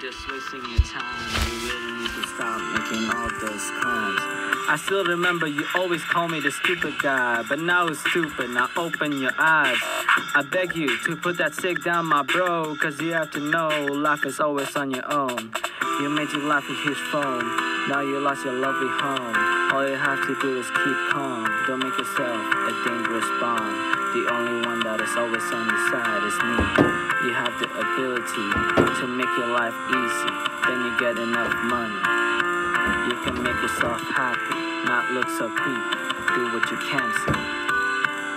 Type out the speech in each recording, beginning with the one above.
just wasting your time. You really need to stop making all those crimes. I still remember you always call me the stupid guy, but now it's stupid. Now open your eyes. I beg you to put that stick down, my bro, cause you have to know life is always on your own. You made your life a huge phone. Now you lost your lovely home. All you have to do is keep calm. Don't make yourself. The only one that is always on your side is me. You have the ability to make your life easy. Then you get enough money. You can make yourself happy, not look so creepy. Do what you can say.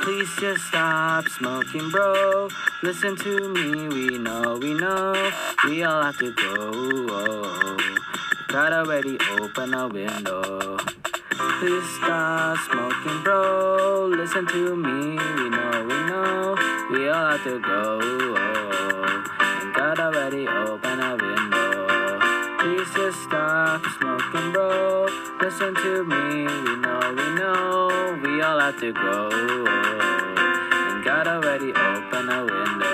Please just stop smoking, bro. Listen to me, we know, we know. We all have to go. Gotta already open a window. Please stop smoking, bro. Listen to me, we know, we know. We all have to go. And God already open a window. Please just stop smoking, bro. Listen to me, we know, we know. We all have to go. And God already open a window.